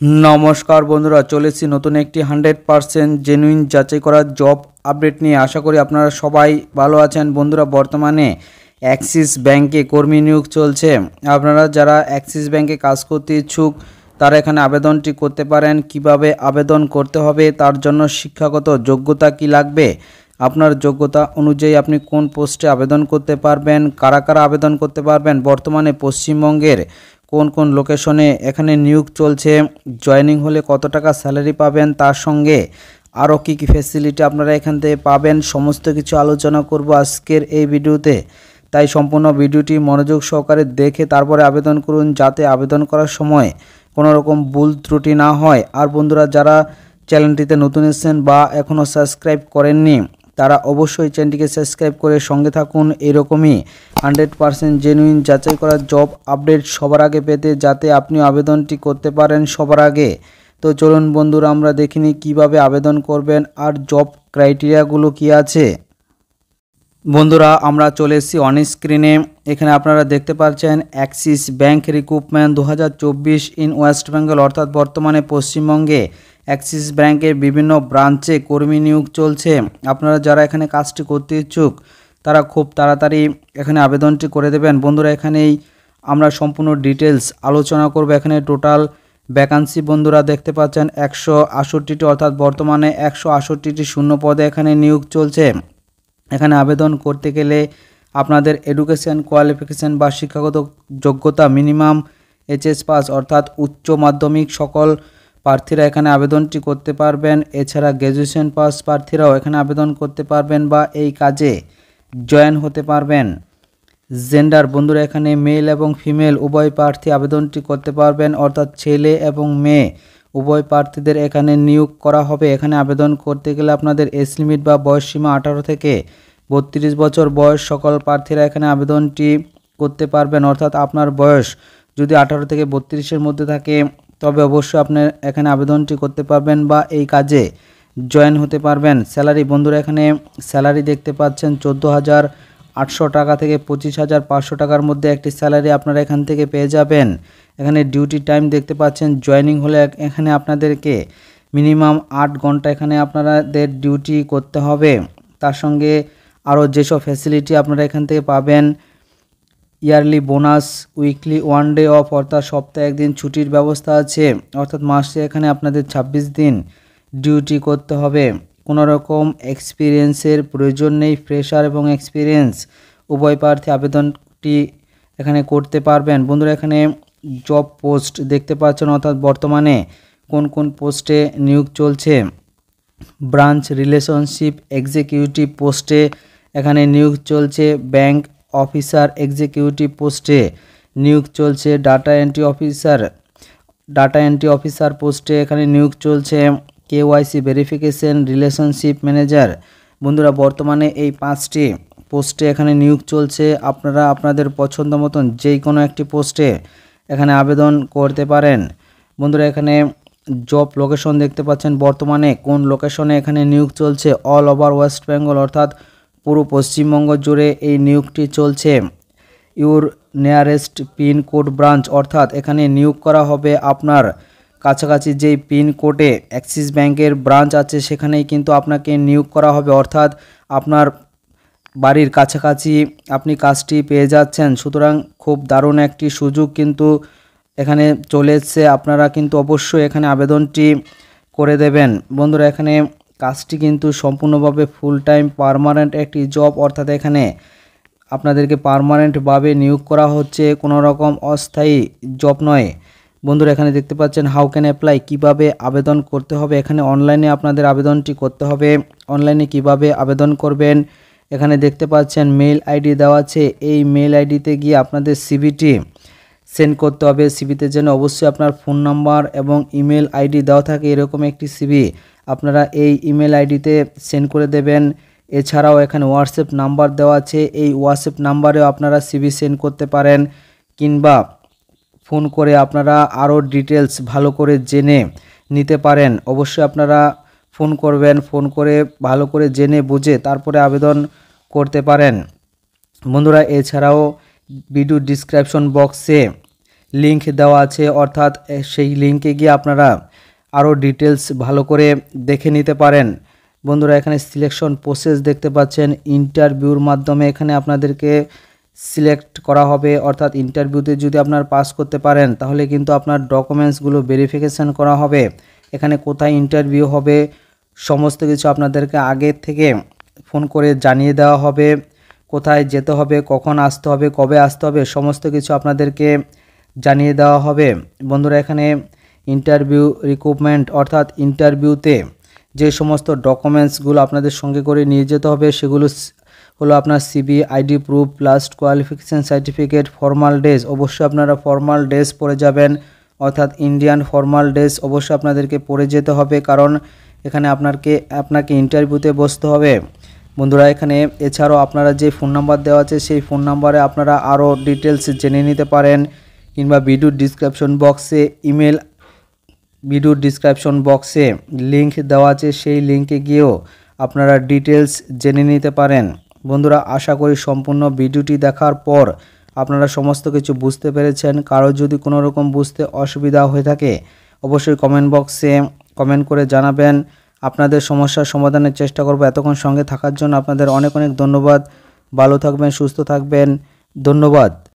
নমস্কার বন্ধুরা চলেছি নতুন একটি হান্ড্রেড পারসেন্ট জেনুইন যাচাই করা জব আপডেট নিয়ে। আশা করি আপনারা সবাই ভালো আছেন। বন্ধুরা, বর্তমানে অ্যাক্সিস ব্যাংকে কর্মী নিয়োগ চলছে। আপনারা যারা অ্যাক্সিস ব্যাংকে কাজ করতে ইচ্ছুক, তারা এখানে আবেদনটি করতে পারেন। কীভাবে আবেদন করতে হবে, তার জন্য শিক্ষাগত যোগ্যতা কি লাগবে, আপনার যোগ্যতা অনুযায়ী আপনি কোন পোস্টে আবেদন করতে পারবেন, কারা কারা আবেদন করতে পারবেন, বর্তমানে পশ্চিমবঙ্গের কোন কোন লোকেশনে এখানে নিয়োগ চলছে, জয়েনিং হলে কত টাকা স্যালারি পাবেন তার সঙ্গে আরও কী কী ফেসিলিটি আপনারা এখান থেকে পাবেন, সমস্ত কিছু আলোচনা করব আজকের এই ভিডিওতে। তাই সম্পূর্ণ ভিডিওটি মনোযোগ সহকারে দেখে তারপরে আবেদন করুন যাতে আবেদন করার সময় কোনো রকম ভুল ত্রুটি না হয়। আর বন্ধুরা, যারা চ্যানেলটিতে নতুন এসেছেন বা এখনও সাবস্ক্রাইব করেননি তারা অবশ্যই চ্যানেলটিকে সাবস্ক্রাইব করে সঙ্গে থাকুন এরকমই হান্ড্রেড পারসেন্ট জেনুইন যাচাই করা জব আপডেট সবার আগে পেতে যাতে আপনি আবেদনটি করতে পারেন সবার আগে। তো চলুন বন্ধুরা, আমরা দেখিনি কীভাবে আবেদন করবেন আর জব ক্রাইটেরিয়াগুলো কি আছে। বন্ধুরা, আমরা চলে এসেছি অন স্ক্রিনে এখানে আপনারা দেখতে পাচ্ছেন অ্যাক্সিস ব্যাংক রিক্রুটমেন্ট দু হাজার চব্বিশ ইন ওয়েস্ট বেঙ্গল, অর্থাৎ বর্তমানে পশ্চিমবঙ্গে অ্যাক্সিস ব্যাংকের বিভিন্ন ব্রাঞ্চে কর্মী নিয়োগ চলছে। আপনারা যারা এখানে কাজটি করতে ইচ্ছুক, তারা খুব তাড়াতাড়ি এখানে আবেদনটি করে দেবেন। বন্ধুরা, এখানেই আমরা সম্পূর্ণ ডিটেলস আলোচনা করব। এখানে টোটাল ভ্যাকান্সি বন্ধুরা দেখতে পাচ্ছেন একশো আষট্টিটি, অর্থাৎ বর্তমানে একশো আষট্টিটি শূন্য পদে এখানে নিয়োগ চলছে। এখানে আবেদন করতে গেলে আপনাদের এডুকেশন কোয়ালিফিকেশান বা শিক্ষাগত যোগ্যতা মিনিমাম এইচএস পাস অর্থাৎ উচ্চ মাধ্যমিক সকল প্রার্থীরা এখানে আবেদনটি করতে পারবেন। এছাড়া গ্র্যাজুয়েশন পাস প্রার্থীরাও এখানে আবেদন করতে পারবেন বা এই কাজে জয়েন হতে পারবেন। জেন্ডার বন্ধুরা, এখানে মেল এবং ফিমেল উভয় প্রার্থী আবেদনটি করতে পারবেন। অর্থাৎ ছেলে এবং মেয়ে। উভয় প্রার্থীদের এখানে নিয়োগ করা হবে। এখানে আবেদন করতে গেলে আপনাদের এজ লিমিট বা বয়স সীমা আঠারো থেকে বত্রিশ বছর বয়স সকল প্রার্থীরা এখানে আবেদনটি করতে পারবেন। অর্থাৎ আপনার বয়স যদি আঠারো থেকে বত্রিশের মধ্যে থাকে, তবে অবশ্যই আপনি এখানে আবেদনটি করতে পারবেন বা এই কাজে জয়েন হতে পারবেন। স্যালারি, বন্ধুরা এখানে স্যালারি দেখতে পাচ্ছেন চোদ্দ হাজার আটশো টাকা থেকে পঁচিশ হাজার পাঁচশো টাকার মধ্যে একটি স্যালারি আপনারা এখান থেকে পেয়ে যাবেন। এখানে ডিউটি টাইম দেখতে পাচ্ছেন জয়নিং হলে এখানে আপনাদেরকে মিনিমাম আট ঘণ্টা এখানে আপনাদের ডিউটি করতে হবে। তার সঙ্গে আরও যেসব ফ্যাসিলিটি আপনারা এখান থেকে পাবেন yearly bonus weekly one day off অর্থাৎ সপ্তাহে একদিন ছুটির ব্যবস্থা আছে, অর্থাৎ মাসে এখানে আপনাদের ২৬ দিন ডিউটি করতে হবে। কোনো রকম এক্সপিরিয়েন্সের প্রয়োজন নেই ফ্রেশার এবং এক্সপিরিয়েন্স উভয় প্রার্থী আবেদনটি এখানে করতে পারবেন। বন্ধুরা, এখানে জব পোস্ট দেখতে পাচ্ছেন, অর্থাৎ বর্তমানে কোন কোন পোস্টে নিয়োগ চলছে। ব্রাঞ্চ রিলেশনশিপ এক্সিকিউটিভ পোস্টে এখানে নিয়োগ চলছে। ব্যাংক অফিসার এক্সিকিউটিভ পোস্টে নিয়োগ চলছে। Data entry officer data entry officer পোস্টে এখানে নিয়োগ চলছে। কেওয়াইসি ভেরিফিকেশন রিলেশনশিপ ম্যানেজার বন্ধুরা, বর্তমানে এই পাঁচটি পোস্টে এখানে নিয়োগ চলছে। আপনারা আপনাদের পছন্দ মতন যেই কোনো একটি পোস্টে এখানে আবেদন করতে পারেন। বন্ধুরা, এখানে জব লোকেশন দেখতে পাচ্ছেন। বর্তমানে কোন লোকেশনে এখানে নিয়োগ চলছে? অল ওভার ওয়েস্ট বেঙ্গল অর্থাৎ পুরো পশ্চিমবঙ্গ জুড়ে এই নিয়োগটি চলছে। ইউর নিয়ারেস্ট পিনকোড ব্রাঞ্চ অর্থাৎ এখানে নিয়োগ করা হবে আপনার কাছাকাছি যেই পিনকোডে অ্যাক্সিস ব্যাংকের ব্রাঞ্চ আছে, সেখানেই কিন্তু আপনাকে নিয়োগ করা হবে। অর্থাৎ আপনার বাড়ির কাছাকাছি আপনি কাজটি পেয়ে যাচ্ছেন। সুতরাং খুব দারুণ একটি সুযোগ কিন্তু এখানে চলে এসছে। আপনারা কিন্তু অবশ্যই এখানে আবেদনটি করে দেবেন। বন্ধুরা, এখানে কাজটি কিন্তু সম্পূর্ণভাবে ফুল টাইম পারমানেন্ট একটি জব অর্থাৎ এখানে আপনাদেরকে পারমানেন্টভাবে নিয়োগ করা হচ্ছে। কোনো রকম অস্থায়ী জব নয়। বন্ধুরা, এখানে দেখতে পাচ্ছেন হাউ ক্যান অ্যাপ্লাই কীভাবে আবেদন করতে হবে। এখানে অনলাইনে আপনাদের আবেদনটি করতে হবে। অনলাইনে কীভাবে আবেদন করবেন? এখানে দেখতে পাচ্ছেন মেল আইডি দেওয়া আছে। এই মেল আইডিতে গিয়ে আপনাদের সিবিটি সেন্ড করতে হবে। সিবিতে যেন অবশ্যই আপনার ফোন নাম্বার এবং ইমেল আইডি দেওয়া থাকে, এরকম একটি সিবি আপনারা এই ইমেল আইডিতে সেন্ড করে দেবেন। এছাড়াও এখানে হোয়াটসঅ্যাপ নাম্বার দেওয়া আছে। এই হোয়াটসঅ্যাপ নাম্বারেও আপনারা সিবি সেন্ড করতে পারেন কিংবা ফোন করে আপনারা আরও ডিটেলস ভালো করে জেনে নিতে পারেন। অবশ্যই আপনারা ফোন করবেন, ফোন করে ভালো করে জেনে বুঝে তারপরে আবেদন করতে পারেন। বন্ধুরা, এছাড়াও ভিডিও ডিসক্রিপশন বক্সে লিংক দেওয়া আছে, অর্থাৎ সেই লিংকে গিয়ে আপনারা আরও ডিটেলস ভালো করে দেখে নিতে পারেন। বন্ধুরা, এখানে সিলেকশন প্রসেস দেখতে পাচ্ছেন। ইন্টারভিউর মাধ্যমে এখানে আপনাদেরকে সিলেক্ট করা হবে, অর্থাৎ ইন্টারভিউতে যদি আপনার পাস করতে পারেন, তাহলে কিন্তু আপনার ডকুমেন্টসগুলো ভেরিফিকেশান করা হবে। এখানে কোথায় ইন্টারভিউ হবে, সমস্ত কিছু আপনাদেরকে আগে থেকে ফোন করে জানিয়ে দেওয়া হবে। কোথায় যেতে হবে, কখন আসতে হবে, কবে আসতে হবে, সমস্ত কিছু আপনাদেরকে জানিয়ে দেওয়া হবে। বন্ধুরা, এখানে ইন্টারভিউ রিক্রুটমেন্ট অর্থাৎ ইন্টারভিউতে যে সমস্ত ডকুমেন্টসগুলো আপনাদের সঙ্গে করে নিয়ে যেতে হবে, সেগুলো হলো আপনার CV ID proof last qualification certificate formal dress অবশ্যই আপনারা ফর্মাল ড্রেস পরে যাবেন, অর্থাৎ ইন্ডিয়ান ফর্মাল ড্রেস অবশ্যই আপনাদেরকে পরে যেতে হবে, কারণ এখানে আপনাকে আপনাকে ইন্টারভিউতে বসতে হবে। বন্ধুরা, এখানে এছাড়াও আপনারা যে ফোন নাম্বার দেওয়া আছে, সেই ফোন নাম্বারে আপনারা আরও ডিটেলস জেনে নিতে পারেন, কিংবা ভিডিও ডিসক্রিপশন বক্সে ইমেল ভিডিও ডিসক্রিপশন বক্সে লিংক দেওয়া আছে, সেই লিংকে গিয়েও আপনারা ডিটেলস জেনে নিতে পারেন। বন্ধুরা, আশা করি সম্পূর্ণ ভিডিওটি দেখার পর আপনারা সমস্ত কিছু বুঝতে পেরেছেন। কারও যদি কোনো রকম বুঝতে অসুবিধা হয়ে থাকে, অবশ্যই কমেন্ট বক্সে কমেন্ট করে জানাবেন। আপনাদের সমস্যার সমাধানের চেষ্টা করব। এতক্ষণ সঙ্গে থাকার জন্য আপনাদের অনেক অনেক ধন্যবাদ। ভালো থাকবেন, সুস্থ থাকবেন। ধন্যবাদ।